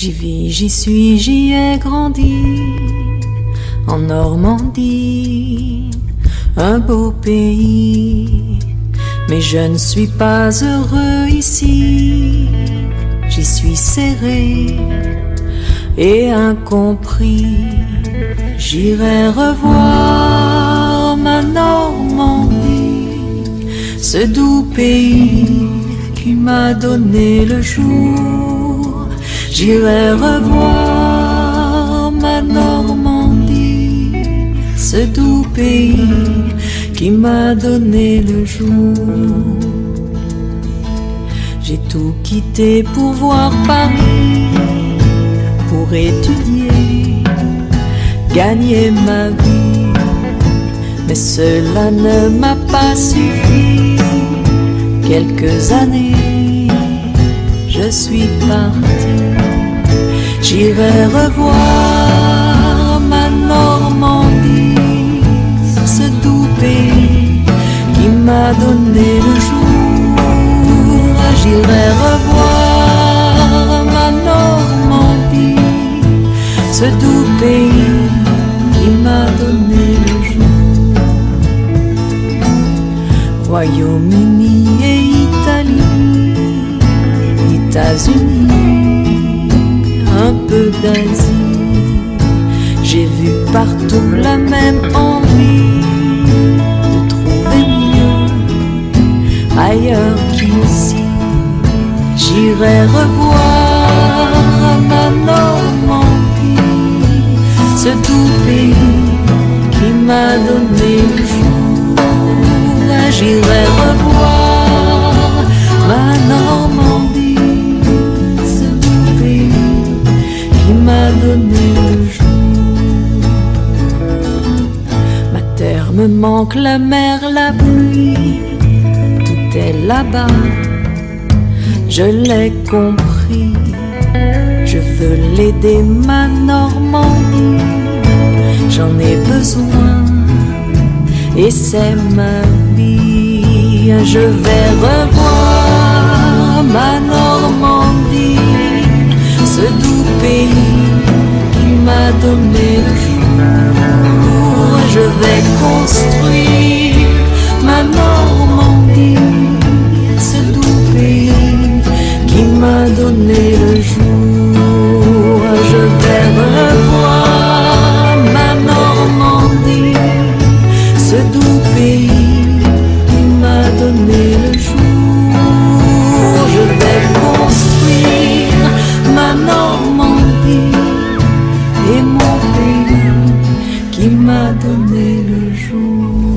J'y vis, j'y suis, j'y ai grandi, en Normandie, un beau pays. Mais je ne suis pas heureux ici, j'y suis serré et incompris. J'irai revoir ma Normandie, ce doux pays qui m'a donné le jour. J'irai revoir ma Normandie, ce doux pays qui m'a donné le jour. J'ai tout quitté pour voir Paris, pour étudier, gagner ma vie. Mais cela ne m'a pas suffi. Quelques années, je suis parti. J'irai revoir ma Normandie, ce doux pays qui m'a donné le jour. J'irai revoir ma Normandie, ce doux pays qui m'a donné le jour. Royaume-Uni et Italie, États-Unis, peu d'Asie. J'ai vu partout la même envie de trouver mieux ailleurs qu'ici. J'irai revoir me manque, la mer, la pluie, tout est là-bas, je l'ai compris. Je veux l'aider, ma Normandie, j'en ai besoin et c'est ma vie. Je vais revoir ma donné le jour.